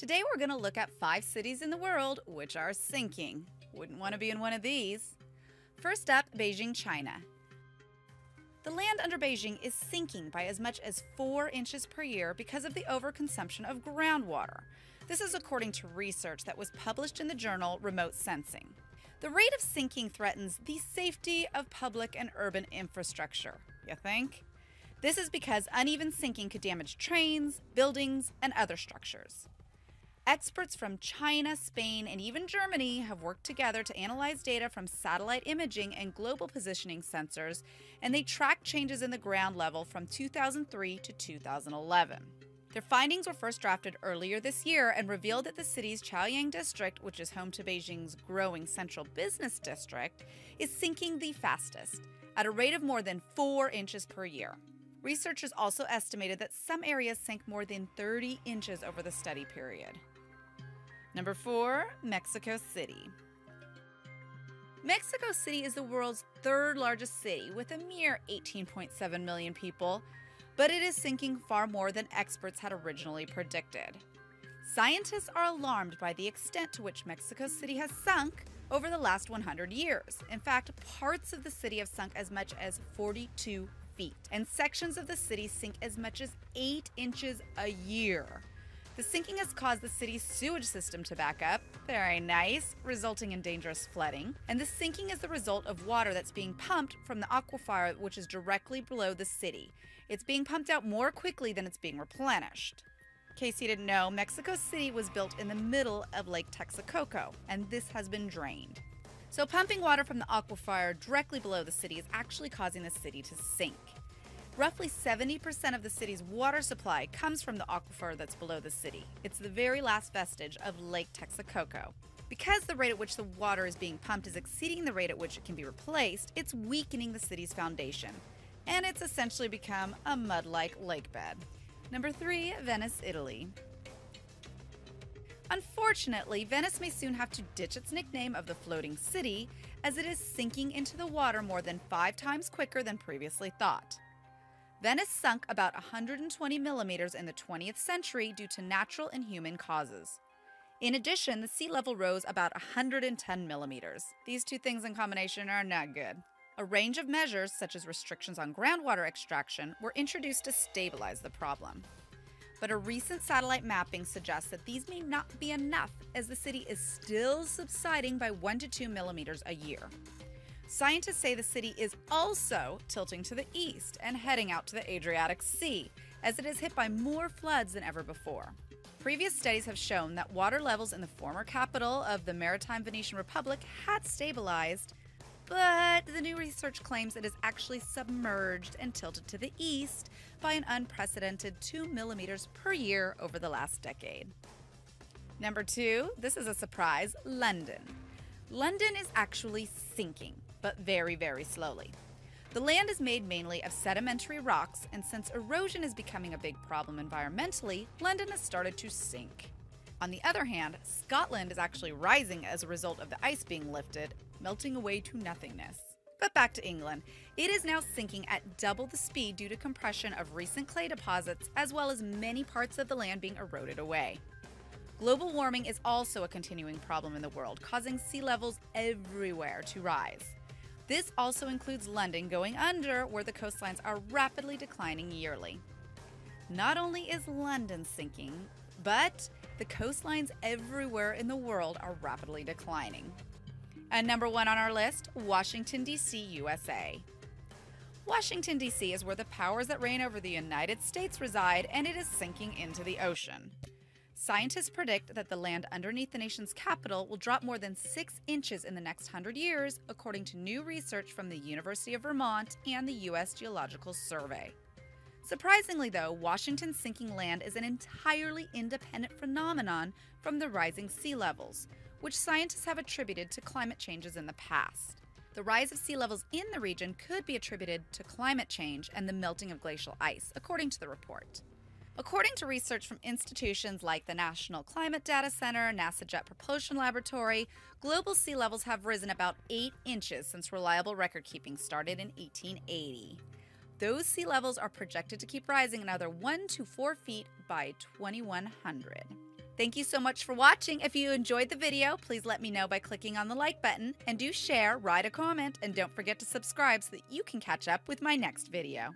Today we're going to look at five cities in the world which are sinking. Wouldn't want to be in one of these. First up, Beijing, China. The land under Beijing is sinking by as much as 4 inches per year because of the overconsumption of groundwater. This is according to research that was published in the journal Remote Sensing. The rate of sinking threatens the safety of public and urban infrastructure, you think? This is because uneven sinking could damage trains, buildings, and other structures. Experts from China, Spain, and even Germany have worked together to analyze data from satellite imaging and global positioning sensors, and they tracked changes in the ground level from 2003 to 2011. Their findings were first drafted earlier this year and revealed that the city's Chaoyang district, which is home to Beijing's growing central business district, is sinking the fastest, at a rate of more than 4 inches per year. Researchers also estimated that some areas sank more than 30 inches over the study period. Number four, Mexico City. Mexico City is the world's third largest city with a mere 18.7 million people, but it is sinking far more than experts had originally predicted. Scientists are alarmed by the extent to which Mexico City has sunk over the last 100 years. In fact, parts of the city have sunk as much as 42 feet, and sections of the city sink as much as 8 inches a year. The sinking has caused the city's sewage system to back up, very nice, resulting in dangerous flooding. And the sinking is the result of water that's being pumped from the aquifer, which is directly below the city. It's being pumped out more quickly than it's being replenished. In case you didn't know, Mexico City was built in the middle of Lake Texcoco, and this has been drained. So, pumping water from the aquifer directly below the city is actually causing the city to sink. Roughly 70% of the city's water supply comes from the aquifer that's below the city. It's the very last vestige of Lake Texcoco. Because the rate at which the water is being pumped is exceeding the rate at which it can be replaced, it's weakening the city's foundation. And it's essentially become a mud like lake bed. Number three, Venice, Italy. Unfortunately, Venice may soon have to ditch its nickname of the floating city as it is sinking into the water more than five times quicker than previously thought. Venice sunk about 120 millimeters in the 20th century due to natural and human causes. In addition, the sea level rose about 110 millimeters. These two things in combination are not good. A range of measures, such as restrictions on groundwater extraction, were introduced to stabilize the problem. But a recent satellite mapping suggests that these may not be enough, as the city is still subsiding by 1 to 2 millimeters a year. Scientists say the city is also tilting to the east and heading out to the Adriatic Sea, as it is hit by more floods than ever before. Previous studies have shown that water levels in the former capital of the maritime Venetian Republic had stabilized, but the new research claims it is actually submerged and tilted to the east by an unprecedented 2 millimeters per year over the last decade. Number two, this is a surprise London. London is actually sinking but very, very slowly. The land is made mainly of sedimentary rocks, and since erosion is becoming a big problem environmentally, London has started to sink. On the other hand, Scotland is actually rising as a result of the ice being lifted, melting away to nothingness. But back to England. It is now sinking at double the speed due to compression of recent clay deposits, as well as many parts of the land being eroded away. Global warming is also a continuing problem in the world, causing sea levels everywhere to rise. This also includes London going under, where the coastlines are rapidly declining yearly. Not only is London sinking, but the coastlines everywhere in the world are rapidly declining. And number one on our list Washington, D.C., USA. Washington, D.C. is where the powers that reign over the United States reside, and it is sinking into the ocean. Scientists predict that the land underneath the nation's capital will drop more than six inches in the next hundred years, according to new research from the University of Vermont and the U.S. Geological Survey. Surprisingly, though, Washington's sinking land is an entirely independent phenomenon from the rising sea levels, which scientists have attributed to climate changes in the past. The rise of sea levels in the region could be attributed to climate change and the melting of glacial ice, according to the report. According to research from institutions like the National Climate Data Center, NASA Jet Propulsion Laboratory, global sea levels have risen about 8 inches since reliable record keeping started in 1880. Those sea levels are projected to keep rising another 1 to 4 feet by 2100. Thank you so much for watching. If you enjoyed the video, please let me know by clicking on the like button and do share, write a comment, and don't forget to subscribe so that you can catch up with my next video.